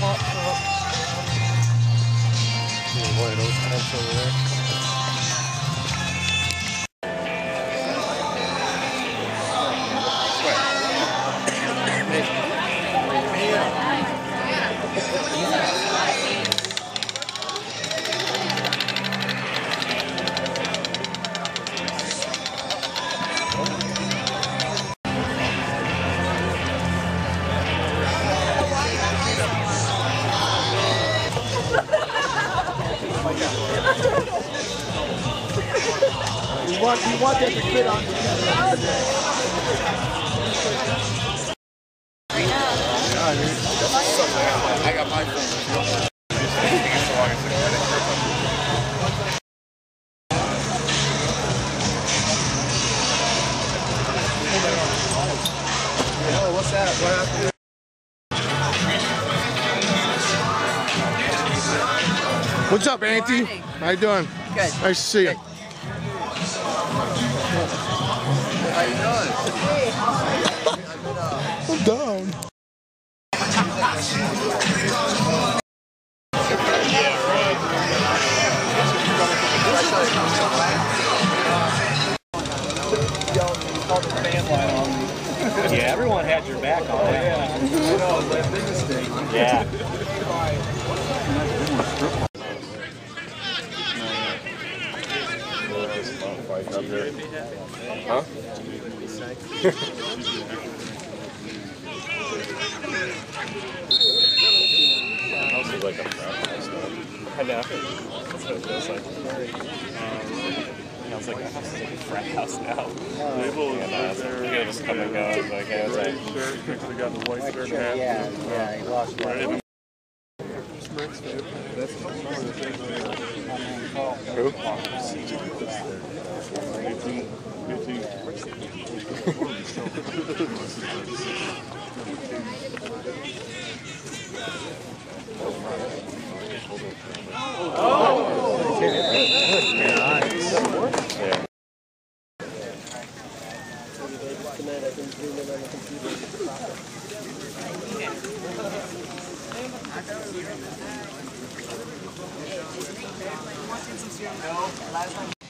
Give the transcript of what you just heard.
One of those tents over there. Want, you want that to fit on I got my phone. Oh, what's that? What happened? What's up, Auntie? How you doing? Good. Nice to see you. I'm down. Yeah, everyone had your back on that. Yeah. Huh? House is like a frat house now. I know. That's what it feels like. Um, yeah, it's like a house is like a frat house now. Label yeah, no, it's like, people just come and go. It's like, yeah, it's like, They got the white shirt hat. Yeah, yeah, he lost one. Oh! Last time.